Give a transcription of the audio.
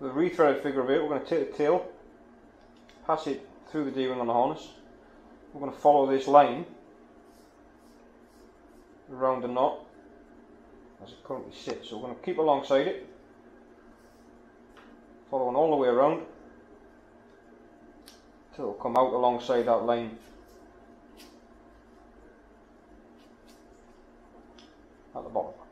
The rethreaded figure of eight, we're going to take the tail, pass it through the D-ring on the harness. We're going to follow this line around the knot as it currently sits. So we're going to keep alongside it, following all the way around till it'll come out alongside that line at the bottom.